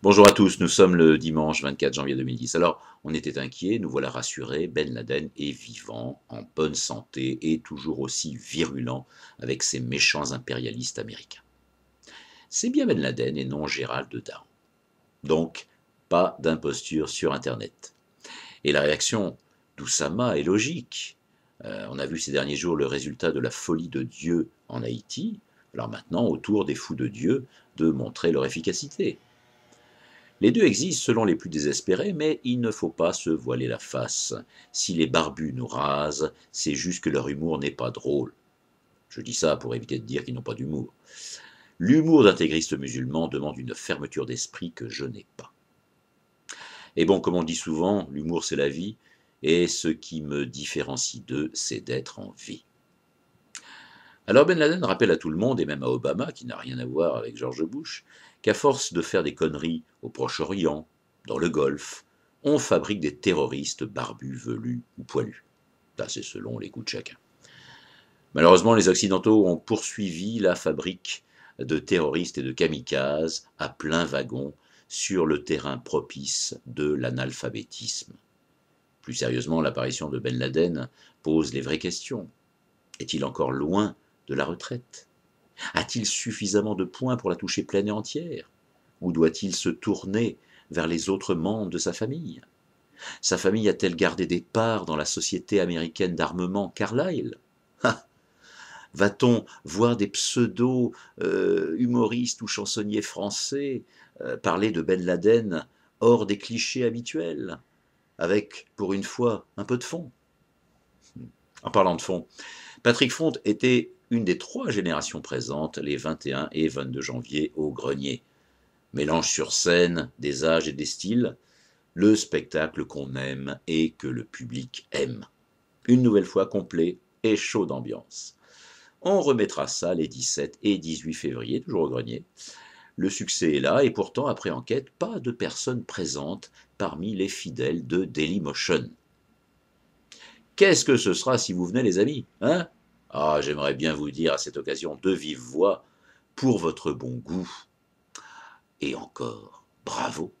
Bonjour à tous, nous sommes le dimanche 24 janvier 2010. Alors, on était inquiets, nous voilà rassurés, Ben Laden est vivant, en bonne santé et toujours aussi virulent avec ses méchants impérialistes américains. C'est bien Ben Laden et non Gérald Daron. Donc, pas d'imposture sur Internet. Et la réaction d'Oussama est logique. Euh, on a vu ces derniers jours le résultat de la folie de Dieu en Haïti. Alors maintenant, autour des fous de Dieu, de montrer leur efficacité. Les deux existent selon les plus désespérés, mais il ne faut pas se voiler la face. Si les barbus nous rasent, c'est juste que leur humour n'est pas drôle. Je dis ça pour éviter de dire qu'ils n'ont pas d'humour. L'humour d'intégristes musulmans demande une fermeture d'esprit que je n'ai pas. Et bon, comme on dit souvent, l'humour c'est la vie, et ce qui me différencie d'eux, c'est d'être en vie. Alors Ben Laden rappelle à tout le monde, et même à Obama, qui n'a rien à voir avec George Bush, qu'à force de faire des conneries au Proche-Orient, dans le Golfe, on fabrique des terroristes barbus, velus ou poilus. Ça, c'est selon les goûts de chacun. Malheureusement, les Occidentaux ont poursuivi la fabrique de terroristes et de kamikazes à plein wagon sur le terrain propice de l'analphabétisme. Plus sérieusement, l'apparition de Ben Laden pose les vraies questions. Est-il encore loin de la retraite. A-t-il suffisamment de points pour la toucher pleine et entière? Ou doit-il se tourner vers les autres membres de sa famille? Sa famille a-t-elle gardé des parts dans la société américaine d'armement Carlyle? Va-t-on voir des pseudo-humoristes ou chansonniers français euh, parler de Ben Laden hors des clichés habituels, avec, pour une fois, un peu de fond? En parlant de fond, Patrick Font était une des trois générations présentes les 21 et 22 janvier au Grenier. Mélange sur scène des âges et des styles, le spectacle qu'on aime et que le public aime. Une nouvelle fois complet et chaud d'ambiance. On remettra ça les 17 et 18 février, toujours au Grenier. Le succès est là et pourtant, après enquête, pas de personnes présentes parmi les fidèles de Dailymotion. Qu'est-ce que ce sera si vous venez les amis hein? Ah, j'aimerais bien vous dire à cette occasion de vive voix, pour votre bon goût. Et encore, bravo.